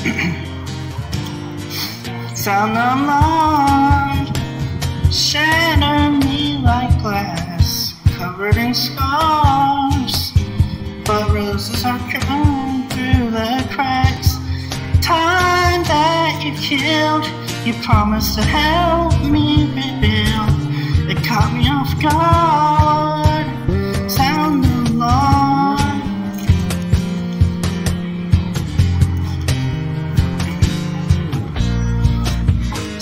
Sound alarm, shatter me like glass, covered in scars. But roses are coming through the cracks. Time that you killed, you promised to help me rebuild. It caught me off guard.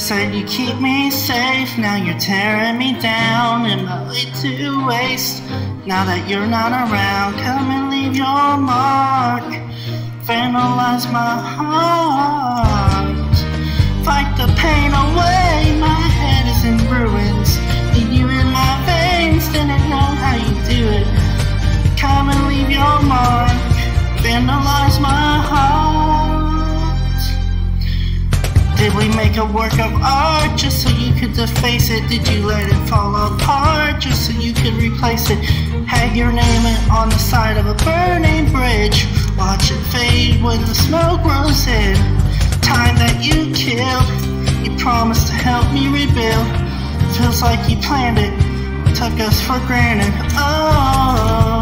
Said you keep me safe, now you're tearing me down. Am I laid to waste? Now that you're not around, come and leave your mark. Vandalize my heart. Fight the pain away, my head is in ruins. Need you in my veins, didn't know how you do it. Come and leave your mark. Vandalize my Did we make a work of art just so you could deface it? Did you let it fall apart just so you could replace it? Had your name on the side of a burning bridge. Watch it fade when the smoke rolls in. Time that you killed, you promised to help me rebuild. Feels like you planned it, took us for granted. Oh.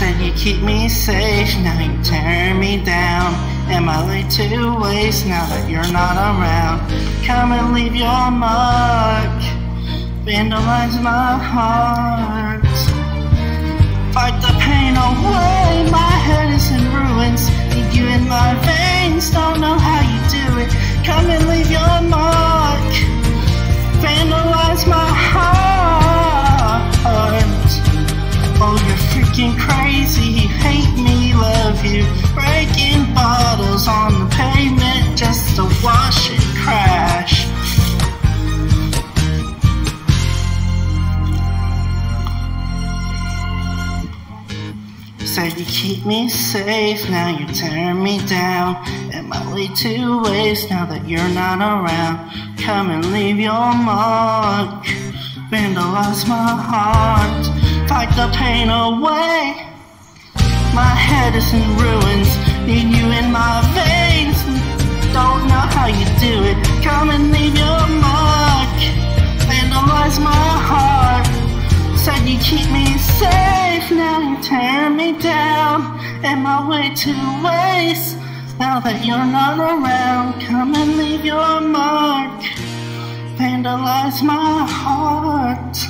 Said you keep me safe, now you tear me down. Am I late to waste now that you're not around? Come and leave your mark, vandalize my heart. Fight the pain away, my freaking crazy. Hate me, love you. Breaking bottles on the pavement just to watch it crash. Said you keep me safe, now you're tearing me down. Am I way to waste now that you're not around? Come and leave your mark. Vandalize my heart. Fight the pain away. My head is in ruins. Need you in my veins. Don't know how you do it. Come and leave your mark. Vandalize my heart. Said you keep me safe. Now you tear me down. Am I way to waste? Now that you're not around, come and leave your mark. Vandalize my heart.